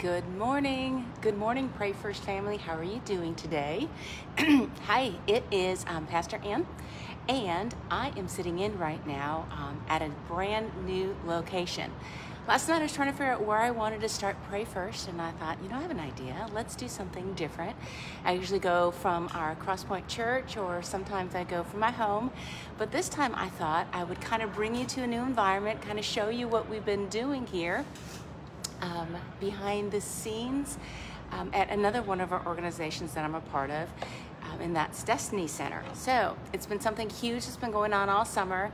Good morning. Good morning, Pray First family. How are you doing today? Hi, it is um, Pastor Ann, and I am sitting in right now um, at a brand new location. Last night I was trying to figure out where I wanted to start Pray First, and I thought, you know, I have an idea. Let's do something different. I usually go from our Crosspoint Church, or sometimes I go from my home, but this time I thought I would kind of bring you to a new environment, kind of show you what we've been doing here um, behind the scenes um, at another one of our organizations that I'm a part of, um, and that's Destiny Center. So it's been something huge that's been going on all summer,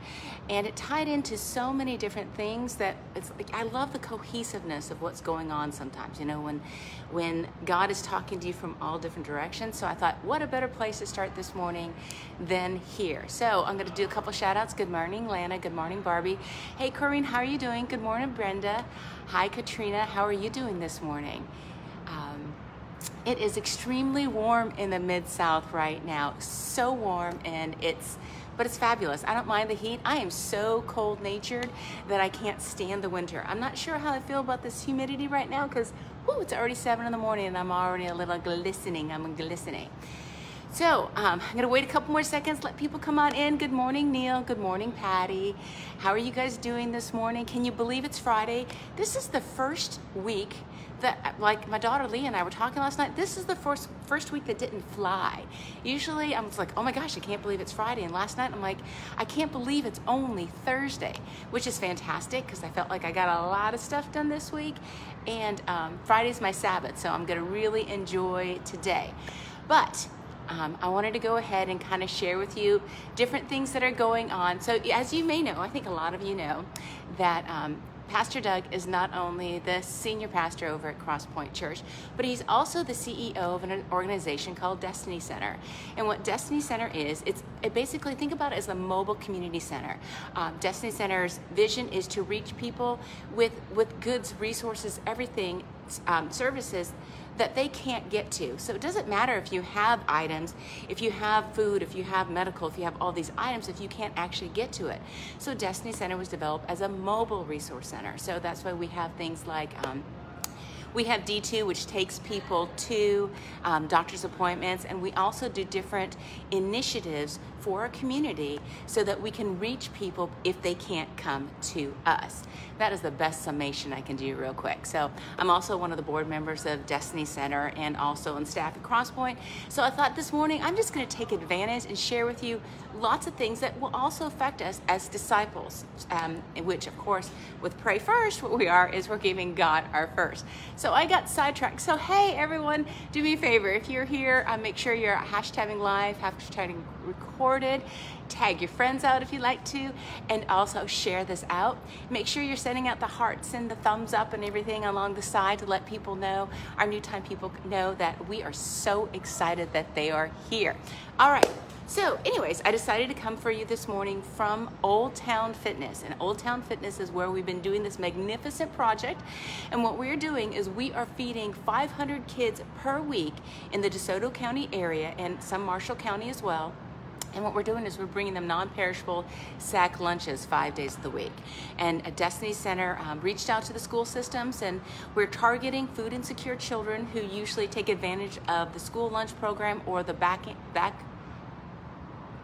and it tied into so many different things that it's like I love the cohesiveness of what's going on sometimes. You know, when when God is talking to you from all different directions. So I thought, what a better place to start this morning than here. So I'm going to do a couple shout outs. Good morning, Lana. Good morning, Barbie. Hey, Corinne, how are you doing? Good morning, Brenda. Hi, Katrina. How are you doing this morning? It is extremely warm in the mid south right now. So warm, and it's but it's fabulous. I don't mind the heat. I am so cold natured that I can't stand the winter. I'm not sure how I feel about this humidity right now because it's already seven in the morning and I'm already a little glistening. I'm glistening. So um, I'm gonna wait a couple more seconds, let people come on in. Good morning, Neil. Good morning, Patty. How are you guys doing this morning? Can you believe it's Friday? This is the first week that, like my daughter Lee and I were talking last night, this is the first first week that didn't fly. Usually I'm like, oh my gosh, I can't believe it's Friday. And last night I'm like, I can't believe it's only Thursday, which is fantastic because I felt like I got a lot of stuff done this week. And um, Friday's my Sabbath, so I'm gonna really enjoy today. But um, I wanted to go ahead and kind of share with you different things that are going on. So, as you may know, I think a lot of you know that um, Pastor Doug is not only the senior pastor over at Crosspoint Church, but he's also the CEO of an organization called Destiny Center. And what Destiny Center is, it's it basically think about it as a mobile community center. Um, Destiny Center's vision is to reach people with with goods, resources, everything, um, services that they can't get to. So it doesn't matter if you have items, if you have food, if you have medical, if you have all these items, if you can't actually get to it. So Destiny Center was developed as a mobile resource center. So that's why we have things like um, we have D2, which takes people to um, doctor's appointments, and we also do different initiatives for our community so that we can reach people if they can't come to us. That is the best summation I can do real quick. So I'm also one of the board members of Destiny Center and also on staff at Crosspoint. So I thought this morning I'm just going to take advantage and share with you lots of things that will also affect us as disciples, um, which of course with Pray First, what we are is we're giving God our first. So I got sidetracked. So hey everyone, do me a favor. If you're here, uh, make sure you're hashtagging live, hashtagging recorded. Tag your friends out if you like to, and also share this out. Make sure you're sending out the hearts and the thumbs up and everything along the side to let people know, our new time people know that we are so excited that they are here. All right. So, anyways, I decided to come for you this morning from Old Town Fitness. And Old Town Fitness is where we've been doing this magnificent project. And what we're doing is we are feeding 500 kids per week in the DeSoto County area and some Marshall County as well. And what we're doing is we're bringing them non-perishable sack lunches five days of the week. And a Destiny Center um, reached out to the school systems and we're targeting food insecure children who usually take advantage of the school lunch program or the back, back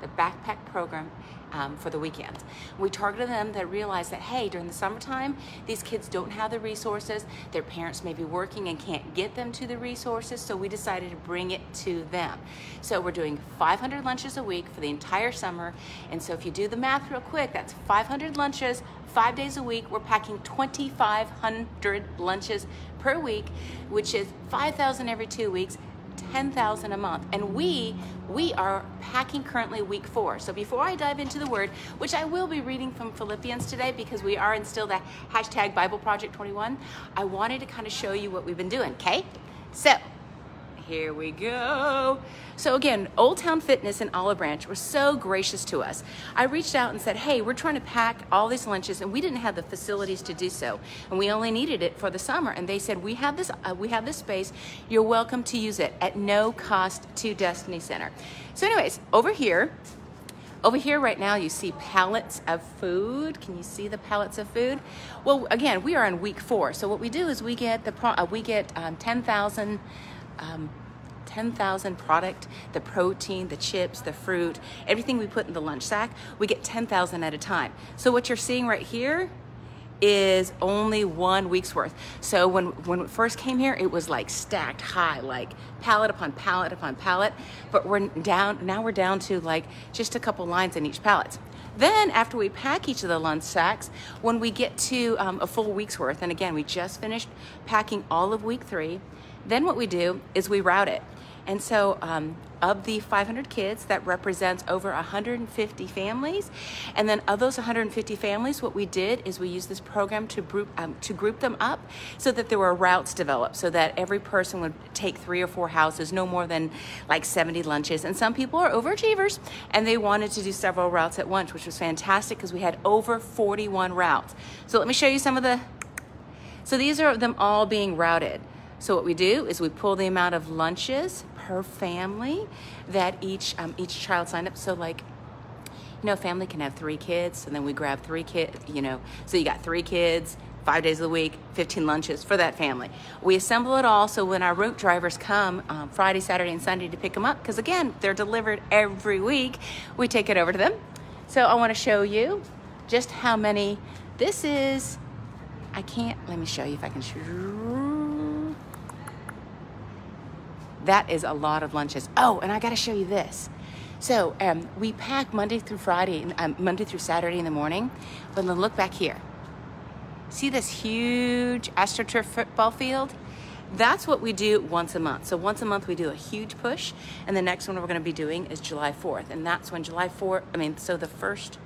the backpack program um, for the weekend. We targeted them that realized that, hey, during the summertime, these kids don't have the resources. Their parents may be working and can't get them to the resources, so we decided to bring it to them. So we're doing 500 lunches a week for the entire summer. And so if you do the math real quick, that's 500 lunches, five days a week. We're packing 2,500 lunches per week, which is 5,000 every two weeks 10,000 a month. And we, we are packing currently week four. So before I dive into the word, which I will be reading from Philippians today because we are in still the hashtag Bible Project 21, I wanted to kind of show you what we've been doing, okay? So here we go. So again, Old Town Fitness in Olive Branch were so gracious to us. I reached out and said, hey, we're trying to pack all these lunches and we didn't have the facilities to do so. And we only needed it for the summer. And they said, we have this, uh, we have this space. You're welcome to use it at no cost to Destiny Center. So anyways, over here, over here right now, you see pallets of food. Can you see the pallets of food? Well, again, we are on week four. So what we do is we get the uh, we get um, 10,000 um, 10,000 product, the protein, the chips, the fruit, everything we put in the lunch sack, we get 10,000 at a time. So what you're seeing right here is only one week's worth. So when when it first came here, it was like stacked high, like pallet upon pallet upon pallet. But we're down now. We're down to like just a couple lines in each pallet. Then after we pack each of the lunch sacks, when we get to um, a full week's worth, and again we just finished packing all of week three, then what we do is we route it. And so, um, of the 500 kids, that represents over 150 families. And then, of those 150 families, what we did is we used this program to group um, to group them up, so that there were routes developed, so that every person would take three or four houses, no more than like 70 lunches. And some people are overachievers, and they wanted to do several routes at once, which was fantastic because we had over 41 routes. So let me show you some of the. So these are them all being routed. So what we do is we pull the amount of lunches per family that each um, each child signed up. So like, you know, family can have three kids, and then we grab three kids. You know, so you got three kids, five days of the week, 15 lunches for that family. We assemble it all so when our route drivers come um, Friday, Saturday, and Sunday to pick them up, because again, they're delivered every week, we take it over to them. So I want to show you just how many. This is. I can't. Let me show you if I can. That is a lot of lunches. Oh, and I got to show you this. So um, we pack Monday through Friday, um, Monday through Saturday in the morning. But then look back here. See this huge AstroTurf football field? That's what we do once a month. So once a month we do a huge push, and the next one we're going to be doing is July 4th, and that's when July 4th. I mean, so the first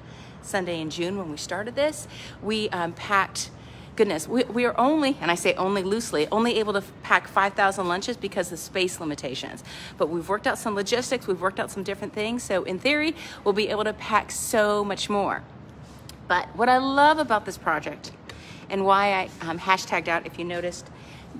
Sunday in June when we started this, we um, packed goodness, we, we are only, and I say only loosely, only able to pack 5,000 lunches because of space limitations. But we've worked out some logistics, we've worked out some different things. So in theory, we'll be able to pack so much more. But what I love about this project and why I um, hashtagged out, if you noticed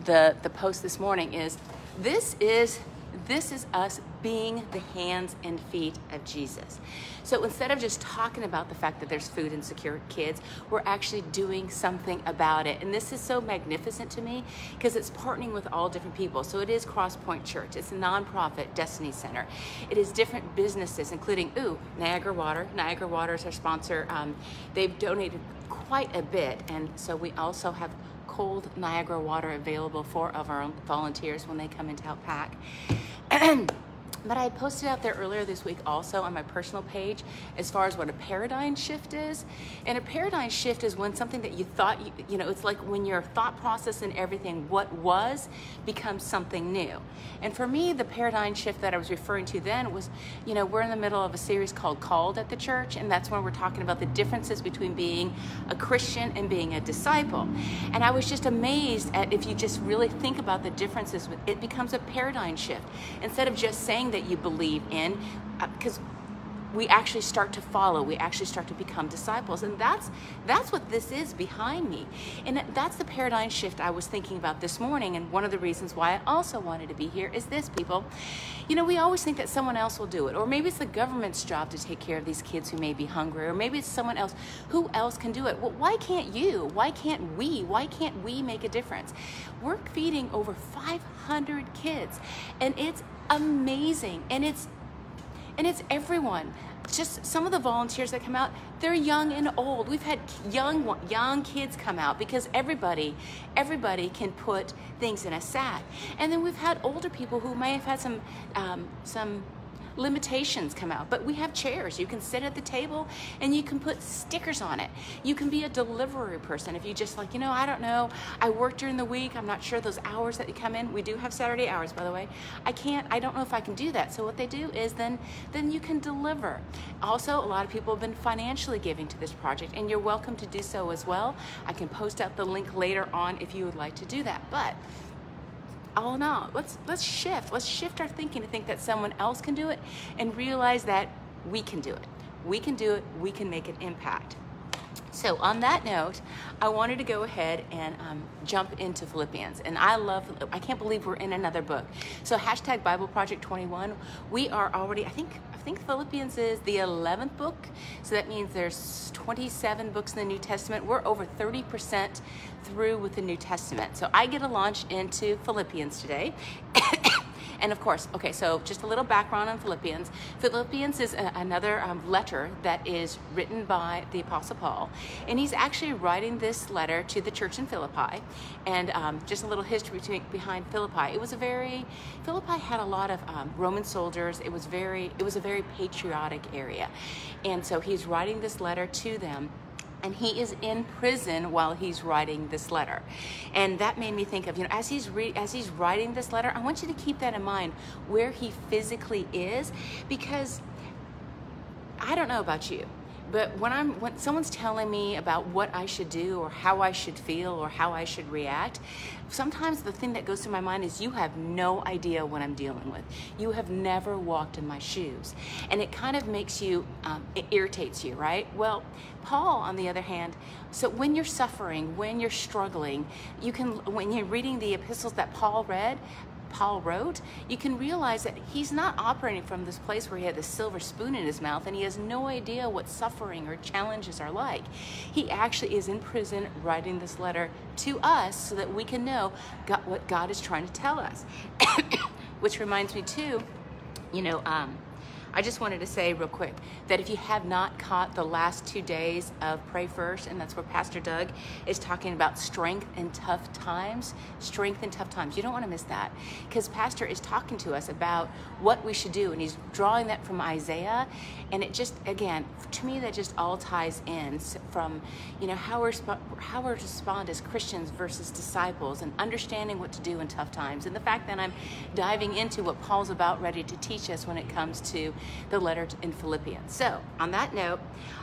the, the post this morning, is this is this is us being the hands and feet of Jesus. So instead of just talking about the fact that there's food insecure kids, we're actually doing something about it. And this is so magnificent to me because it's partnering with all different people. So it is Crosspoint Church, it's a nonprofit Destiny Center. It is different businesses, including, ooh, Niagara Water. Niagara Water is our sponsor. Um, they've donated quite a bit. And so we also have cold Niagara water available for our volunteers when they come in to help pack. But I posted out there earlier this week also on my personal page as far as what a paradigm shift is. And a paradigm shift is when something that you thought, you, you know, it's like when your thought process and everything, what was, becomes something new. And for me, the paradigm shift that I was referring to then was, you know, we're in the middle of a series called Called at the Church, and that's when we're talking about the differences between being a Christian and being a disciple. And I was just amazed at if you just really think about the differences, it becomes a paradigm shift. Instead of just saying that you believe in because uh, we actually start to follow we actually start to become disciples. And that's that's what this is behind me. And that's the paradigm shift i was thinking about this morning. And one of the reasons why i also wanted to be here is this people. You know we always think that someone else will do it. Or maybe it's the government's job to take care of these kids who may be hungry. Or maybe it's someone else. Who else can do it? Well why can't you? Why can't we? Why can't we make a difference? We're feeding over 500 kids. And it's amazing. And it's and it's everyone. Just some of the volunteers that come out they're young and old. We've had young young kids come out because everybody everybody can put things in a sack. And then we've had older people who may have had some um, some limitations come out. But we have chairs. You can sit at the table and you can put stickers on it. You can be a delivery person if you just like, you know, I don't know. I work during the week. I'm not sure those hours that you come in. We do have Saturday hours, by the way. I can't, I don't know if I can do that. So what they do is then, then you can deliver. Also, a lot of people have been financially giving to this project and you're welcome to do so as well. I can post out the link later on if you would like to do that. But all in all, let's let's shift. Let's shift our thinking to think that someone else can do it and realize that we can do it. We can do it. We can make an impact. So, on that note, I wanted to go ahead and um, jump into Philippians. And I love, I can't believe we're in another book. So, hashtag Bible Project 21, we are already, I think, I think Philippians is the 11th book. So, that means there's 27 books in the New Testament. We're over 30% through with the New Testament. So, I get to launch into Philippians today. And of course, okay, so just a little background on Philippians. Philippians is a, another um, letter that is written by the Apostle Paul. And he's actually writing this letter to the church in Philippi. And um, just a little history behind Philippi. It was a very, Philippi had a lot of um, Roman soldiers. It was very, it was a very patriotic area. And so he's writing this letter to them and he is in prison while he's writing this letter. And that made me think of you know as he's re- as he's writing this letter i want you to keep that in mind where he physically is because i don't know about you but when I'm when someone's telling me about what I should do or how I should feel or how I should react, sometimes the thing that goes through my mind is you have no idea what I'm dealing with. You have never walked in my shoes, and it kind of makes you um, it irritates you, right? Well, Paul, on the other hand, so when you're suffering, when you're struggling, you can when you're reading the epistles that Paul read, Paul wrote, you can realize that he's not operating from this place where he had the silver spoon in his mouth and he has no idea what suffering or challenges are like. He actually is in prison writing this letter to us so that we can know God, what God is trying to tell us. Which reminds me, too, you know, um, I just wanted to say real quick that if you have not caught the last two days of Pray First, and that's where Pastor Doug is talking about strength in tough times, strength in tough times, you don't want to miss that because Pastor is talking to us about what we should do, and he's drawing that from Isaiah, and it just again to me that just all ties in from you know how we how we respond as Christians versus disciples, and understanding what to do in tough times, and the fact that I'm diving into what Paul's about ready to teach us when it comes to the letter in Philippians. So, on that note,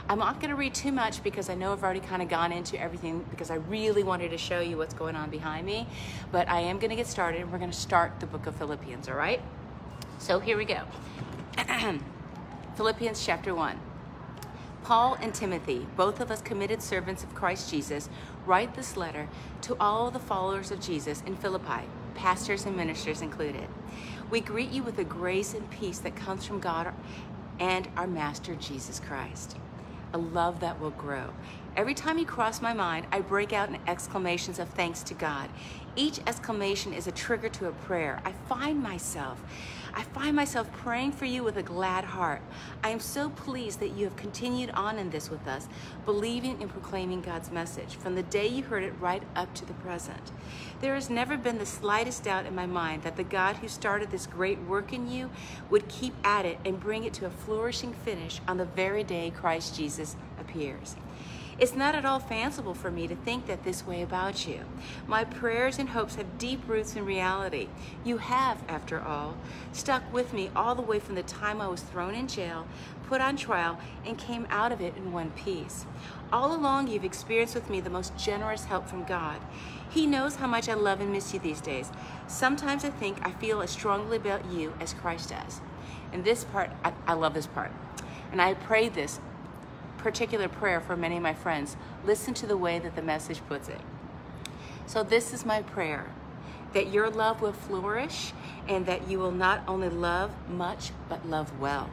I'm not going to read too much because I know I've already kind of gone into everything because I really wanted to show you what's going on behind me. But I am going to get started and we're going to start the book of Philippians, all right? So, here we go. Philippians chapter 1. Paul and Timothy, both of us committed servants of Christ Jesus, write this letter to all the followers of Jesus in Philippi, pastors and ministers included. We greet you with the grace and peace that comes from God and our Master Jesus Christ. A love that will grow. Every time you cross my mind, I break out in exclamations of thanks to God. Each exclamation is a trigger to a prayer. I find myself I find myself praying for you with a glad heart. I am so pleased that you have continued on in this with us, believing and proclaiming God's message from the day you heard it right up to the present. There has never been the slightest doubt in my mind that the God who started this great work in you would keep at it and bring it to a flourishing finish on the very day Christ Jesus appears. It's not at all fanciful for me to think that this way about you. My prayers and hopes have deep roots in reality. You have, after all, stuck with me all the way from the time I was thrown in jail, put on trial, and came out of it in one piece. All along, you've experienced with me the most generous help from God. He knows how much I love and miss you these days. Sometimes I think I feel as strongly about you as Christ does. And this part, I, I love this part. And I pray this particular prayer for many of my friends, listen to the way that the message puts it. So, this is my prayer that your love will flourish and that you will not only love much, but love well.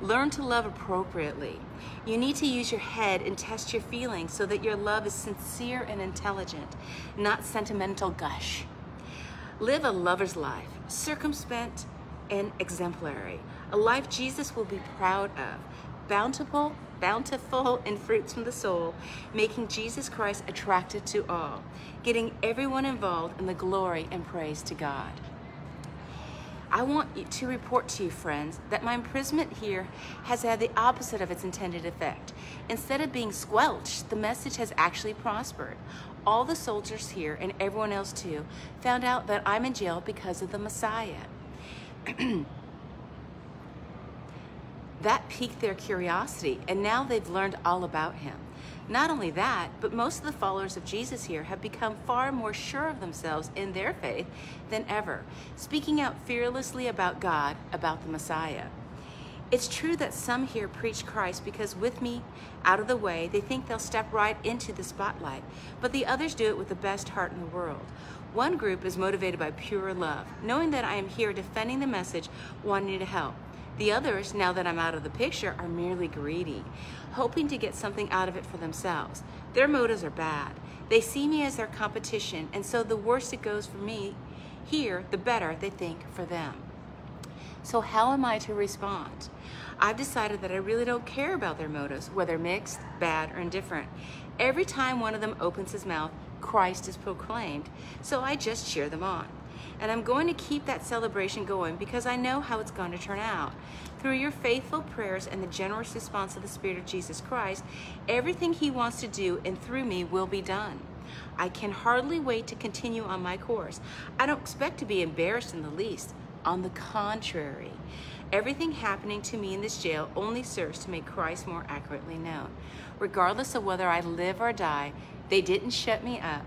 Learn to love appropriately. You need to use your head and test your feelings so that your love is sincere and intelligent, not sentimental gush. Live a lover's life, circumspect and exemplary, a life Jesus will be proud of, bountiful bountiful in fruits from the soul, making Jesus Christ attractive to all, getting everyone involved in the glory and praise to God. I want to report to you, friends, that my imprisonment here has had the opposite of its intended effect. Instead of being squelched, the message has actually prospered. All the soldiers here, and everyone else too, found out that I'm in jail because of the Messiah. That piqued their curiosity, and now they've learned all about him. Not only that, but most of the followers of Jesus here have become far more sure of themselves in their faith than ever, speaking out fearlessly about God, about the Messiah. It's true that some here preach Christ because with me out of the way, they think they'll step right into the spotlight, but the others do it with the best heart in the world. One group is motivated by pure love, knowing that I am here defending the message, wanting to help. The others, now that I'm out of the picture, are merely greedy, hoping to get something out of it for themselves. Their motives are bad. They see me as their competition, and so the worse it goes for me here, the better they think for them. So, how am I to respond? I've decided that I really don't care about their motives, whether mixed, bad, or indifferent. Every time one of them opens his mouth, Christ is proclaimed, so I just cheer them on. And I'm going to keep that celebration going because I know how it's going to turn out. Through your faithful prayers and the generous response of the Spirit of Jesus Christ, everything He wants to do and through me will be done. I can hardly wait to continue on my course. I don't expect to be embarrassed in the least. On the contrary, everything happening to me in this jail only serves to make Christ more accurately known. Regardless of whether I live or die, they didn't shut me up.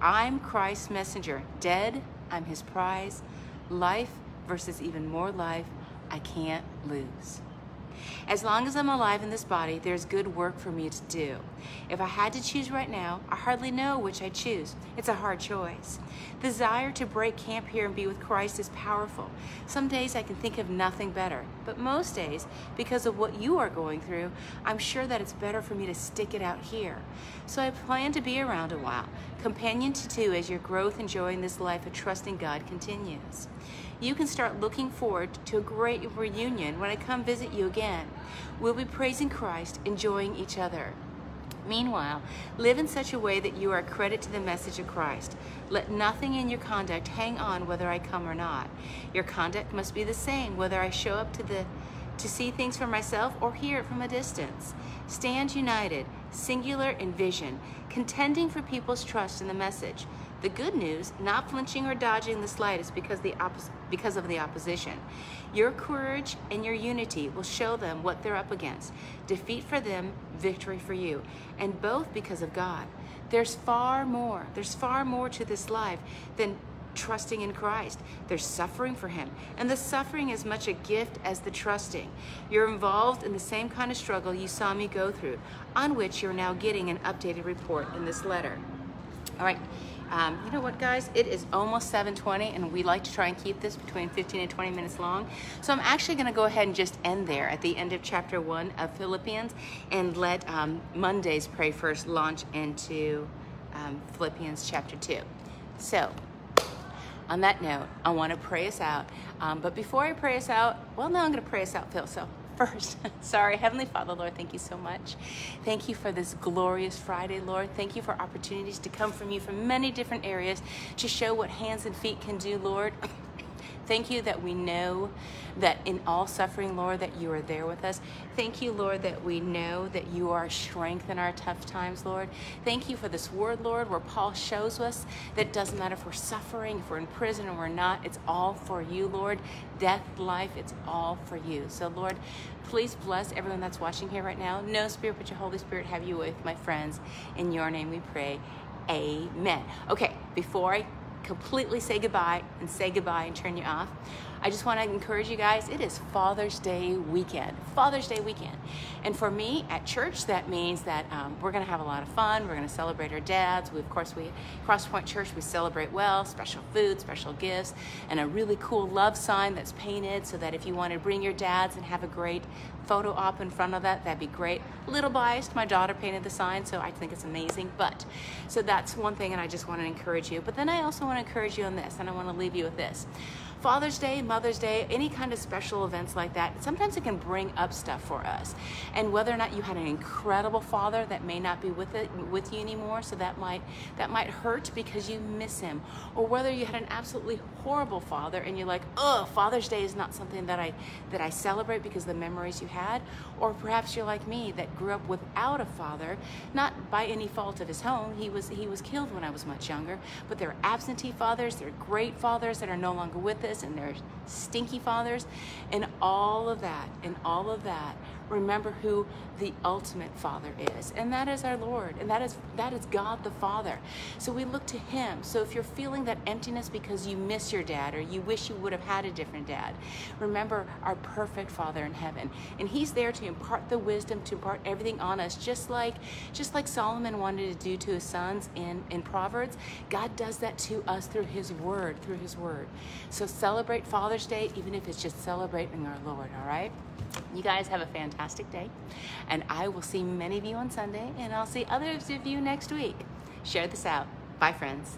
I'm Christ's messenger. Dead, I'm his prize. Life versus even more life, I can't lose. As long as I'm alive in this body, there's good work for me to do. If I had to choose right now, I hardly know which I choose. It's a hard choice. The desire to break camp here and be with Christ is powerful. Some days I can think of nothing better, but most days, because of what you are going through, I'm sure that it's better for me to stick it out here. So I plan to be around a while, companion to two as your growth and joy in this life of trusting God continues you can start looking forward to a great reunion when I come visit you again. We'll be praising Christ, enjoying each other. Meanwhile, live in such a way that you are a credit to the message of Christ. Let nothing in your conduct hang on whether I come or not. Your conduct must be the same whether I show up to the to see things for myself or hear it from a distance. Stand united, singular in vision, contending for people's trust in the message. The good news, not flinching or dodging the slightest because, the because of the opposition. Your courage and your unity will show them what they're up against. Defeat for them, victory for you. And both because of God. There's far more. There's far more to this life than trusting in Christ. There's suffering for Him. And the suffering is much a gift as the trusting. You're involved in the same kind of struggle you saw me go through, on which you're now getting an updated report in this letter. All right. Um, you know what, guys? It is almost 7:20, and we like to try and keep this between 15 and 20 minutes long. So I'm actually going to go ahead and just end there at the end of chapter one of Philippians, and let um, Monday's pray first launch into um, Philippians chapter two. So. On that note, I want to pray us out. Um, but before I pray us out, well, now I'm going to pray us out, Phil. So first. Sorry, Heavenly Father, Lord, thank you so much. Thank you for this glorious Friday, Lord. Thank you for opportunities to come from you from many different areas to show what hands and feet can do, Lord. Thank you that we know that in all suffering, Lord, that you are there with us. Thank you, Lord, that we know that you are strength in our tough times, Lord. Thank you for this word, Lord, where Paul shows us that it doesn't matter if we're suffering, if we're in prison or we're not, it's all for you, Lord. Death, life, it's all for you. So, Lord, please bless everyone that's watching here right now. No spirit but your Holy Spirit have you with my friends. In your name we pray. Amen. Okay, before I completely say goodbye and say goodbye and turn you off. I just want to encourage you guys, it is Father's Day weekend. Father's Day weekend. And for me at church, that means that um, we're going to have a lot of fun. We're going to celebrate our dads. We, of course, we, Crosspoint Church, we celebrate well, special food, special gifts, and a really cool love sign that's painted so that if you want to bring your dads and have a great photo op in front of that, that'd be great. A little biased, my daughter painted the sign, so I think it's amazing. But, so that's one thing, and I just want to encourage you. But then I also want to encourage you on this, and I want to leave you with this. Father's Day, Mother's Day, any kind of special events like that, sometimes it can bring up stuff for us. And whether or not you had an incredible father that may not be with it with you anymore, so that might that might hurt because you miss him. Or whether you had an absolutely horrible father and you're like, oh, Father's Day is not something that I that I celebrate because the memories you had. Or perhaps you're like me that grew up without a father, not by any fault of his own. He was he was killed when I was much younger. But there are absentee fathers, there are great fathers that are no longer with us and they're stinky fathers, and all of that, and all of that, remember who the ultimate father is and that is our lord and that is that is god the father. So we look to him. So if you're feeling that emptiness because you miss your dad or you wish you would have had a different dad remember our perfect father in heaven. And he's there to impart the wisdom to impart everything on us just like just like solomon wanted to do to his sons in in proverbs. God does that to us through his word through his word. So celebrate father's day even if it's just celebrating our lord all right you guys have a fantastic day, and I will see many of you on Sunday, and I'll see others of you next week. Share this out. Bye, friends.